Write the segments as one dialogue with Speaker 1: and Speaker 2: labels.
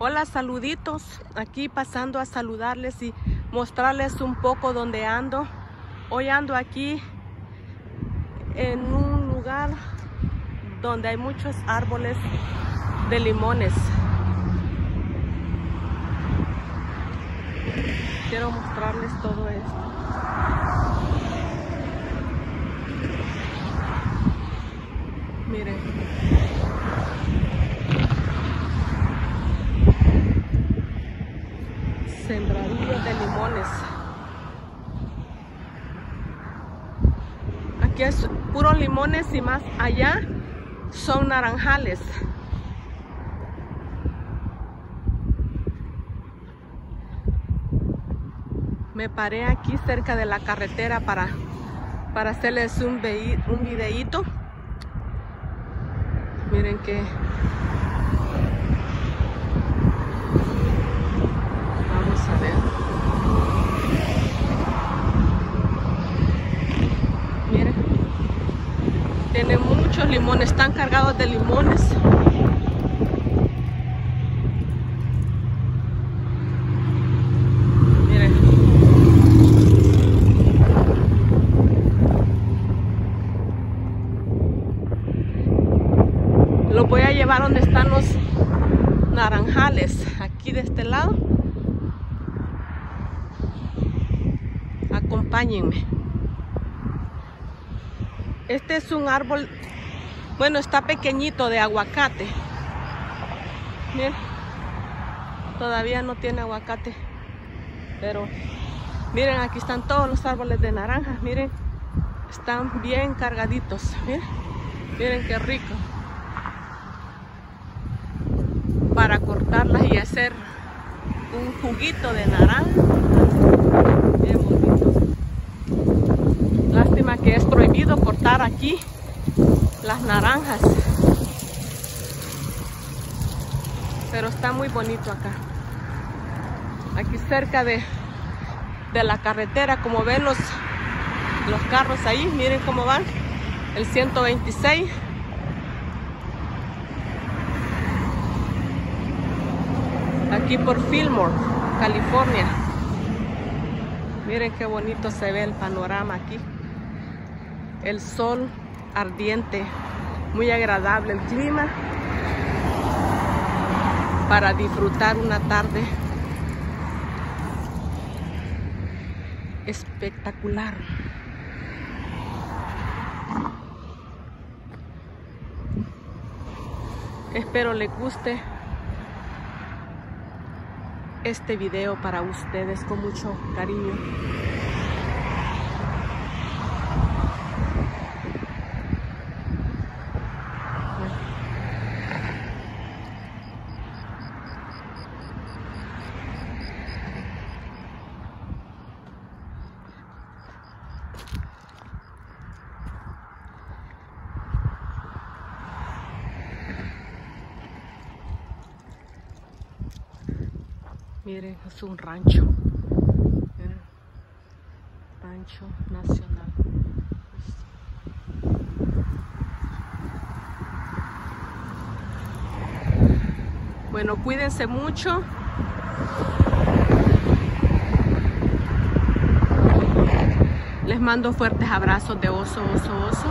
Speaker 1: Hola, saluditos. Aquí pasando a saludarles y mostrarles un poco donde ando. Hoy ando aquí en un lugar donde hay muchos árboles de limones. Quiero mostrarles todo esto. Miren. Sembradillos de limones. Aquí es puros limones y más allá son naranjales. Me paré aquí cerca de la carretera para, para hacerles un, un videíto. Miren que vamos a ver. Miren. Tiene muchos limones, están cargados de limones. Miren. Lo voy a llevar donde están los naranjales, aquí de este lado. Acompáñenme. Este es un árbol, bueno, está pequeñito de aguacate. Miren, todavía no tiene aguacate, pero miren, aquí están todos los árboles de naranjas, miren, están bien cargaditos, miren, miren qué rico. Para cortarlas y hacer un juguito de naranja. Lástima que es cortar aquí las naranjas. Pero está muy bonito acá. Aquí cerca de, de la carretera, como ven los, los carros ahí, miren cómo van. El 126. Aquí por Fillmore, California. Miren qué bonito se ve el panorama aquí el sol ardiente, muy agradable el clima para disfrutar una tarde espectacular. Espero les guste este video para ustedes con mucho cariño. Miren, es un rancho. Rancho nacional. Bueno, cuídense mucho. Les mando fuertes abrazos de oso, oso, oso.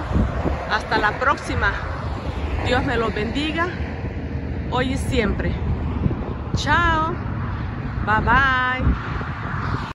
Speaker 1: Hasta la próxima. Dios me los bendiga. Hoy y siempre. Chao. Bye-bye.